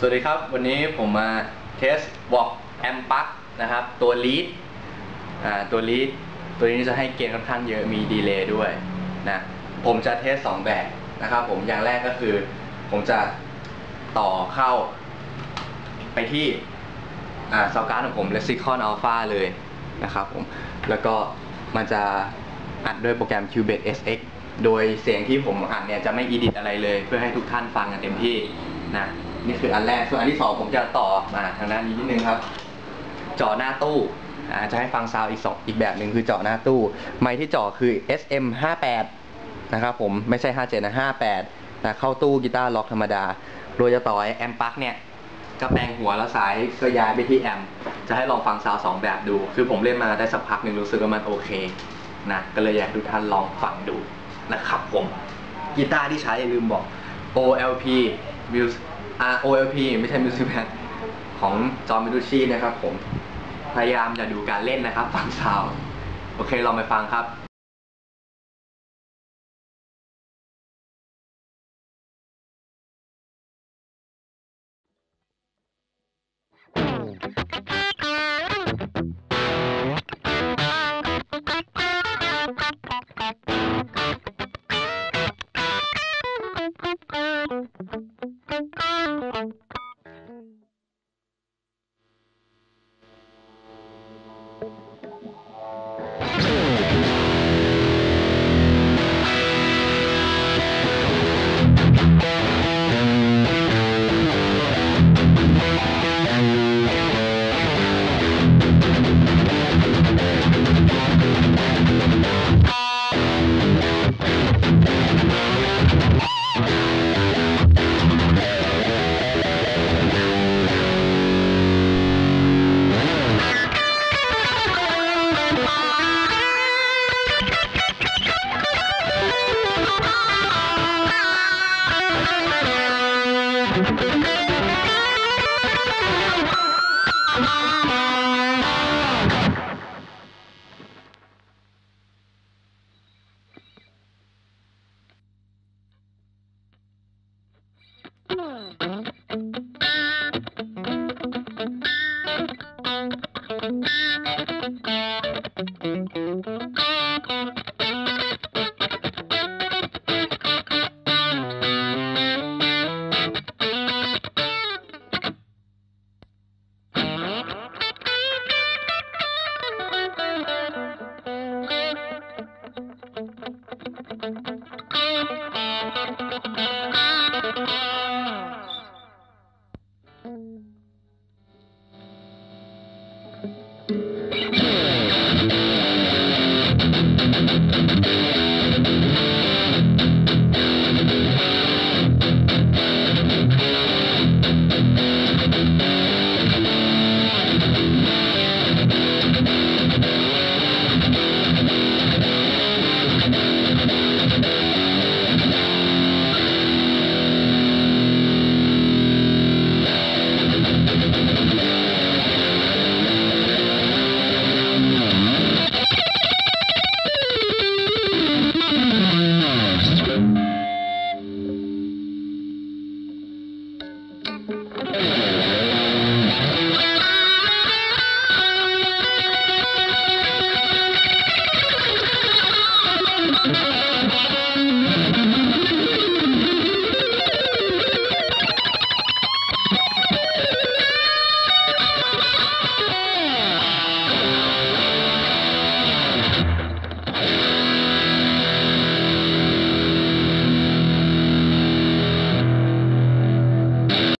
สวัสดีครับ วันนี้ผมมา test VOX Amplug นะครับ ตัว lead อ่าตัว lead ตัวนี้จะให้ gain ค่อนข้างเยอะมี delay ด้วยนะผมจะ test สองแบบนะครับผมอย่างแรกก็คือ ผมจะต่อเข้าไปที่อ่า sound card ของผม Lexicon Alpha เลยนะครับผม แล้วก็มันจะอัดด้วยโปรแกรม Cubase SX โดยเสียงที่ผมอัดเนี่ยจะไม่ edit อะไรเลย เพื่อให้ทุกท่านฟังกันเต็มที่ นะนี่คืออันแรกส่วนอันที่สองผมจะต่อมาทางด้านนี้นิดนึงครับเจาะหน้าตู้อาจะให้ฟังซาวอีกสองอีกแบบหนึ่งคือเจาะหน้าตู้ ไมค์ที่เจาะคือ SM 58นะครับผมไม่ใช่ 57นะ58นะเข้าตู้กีตาร์ล็อกธรรมดาโดยจะต่อไอ Amplug เนี่ยก็แปลงหัวแล้วสายก็ย้ายไปที่แอมป์จะให้ลองฟังซาวสองแบบดู คือผมเล่นมาได้สักพักหนึ่งรู้สึกว่ามันโอเคนะก็เลยอยากให้ทุกท่านลองฟังดูนะครับผมกีตาร์ที่ใช้อย่าลืมบอก OLP มิวส์ R OLP ไม่ใช่มิวสิคแมนของจอห์มิดูชีนะครับผม พยายามจะดูการเล่นนะครับ ฟังซาว โอเค ลองไปฟังครับ Hmm. Thank you.